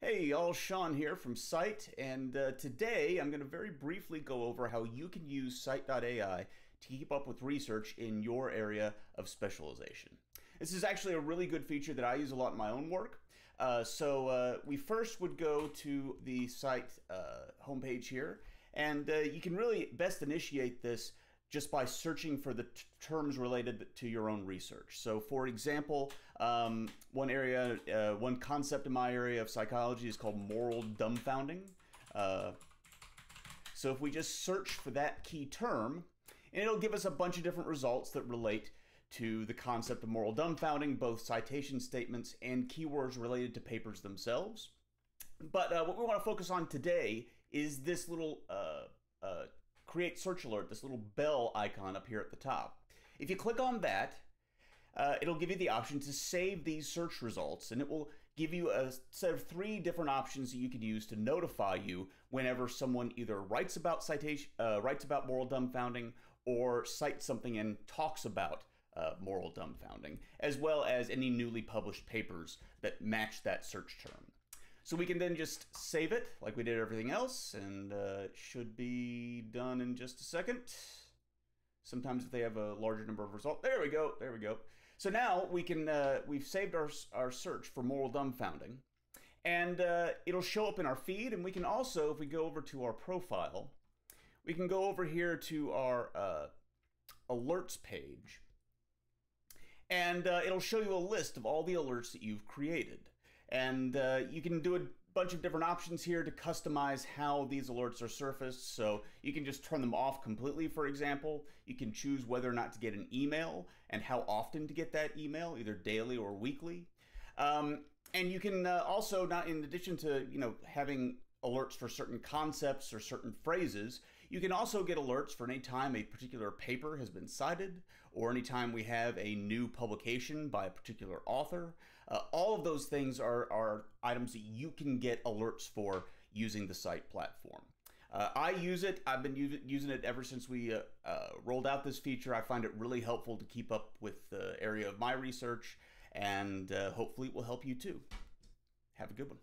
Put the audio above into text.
Hey, y'all, Sean here from scite, and uh, today I'm going to very briefly go over how you can use scite.ai to keep up with research in your area of specialization. This is actually a really good feature that I use a lot in my own work. Uh, so uh, we first would go to the scite uh, homepage here, and uh, you can really best initiate this just by searching for the terms related to your own research. So, for example, um, one area, uh, one concept in my area of psychology is called moral dumbfounding. Uh, so, if we just search for that key term, and it'll give us a bunch of different results that relate to the concept of moral dumbfounding, both citation statements and keywords related to papers themselves. But uh, what we want to focus on today is this little uh, uh, create search alert, this little bell icon up here at the top. If you click on that, uh, it'll give you the option to save these search results and it will give you a set of three different options that you can use to notify you whenever someone either writes about citation uh, writes about moral dumbfounding or cites something and talks about uh, moral dumbfounding as well as any newly published papers that match that search term so we can then just save it like we did everything else and uh, it should be done in just a second. Sometimes if they have a larger number of results, there we go, there we go. So now we can, uh, we've saved our, our search for moral dumbfounding and uh, it'll show up in our feed and we can also, if we go over to our profile, we can go over here to our uh, alerts page and uh, it'll show you a list of all the alerts that you've created. And uh, you can do a bunch of different options here to customize how these alerts are surfaced. So you can just turn them off completely, for example. You can choose whether or not to get an email and how often to get that email, either daily or weekly. Um, and you can uh, also, not in addition to you know having alerts for certain concepts or certain phrases. You can also get alerts for any time a particular paper has been cited or anytime we have a new publication by a particular author. Uh, all of those things are, are items that you can get alerts for using the scite platform. Uh, I use it. I've been using it ever since we uh, uh, rolled out this feature. I find it really helpful to keep up with the area of my research, and uh, hopefully it will help you too. Have a good one.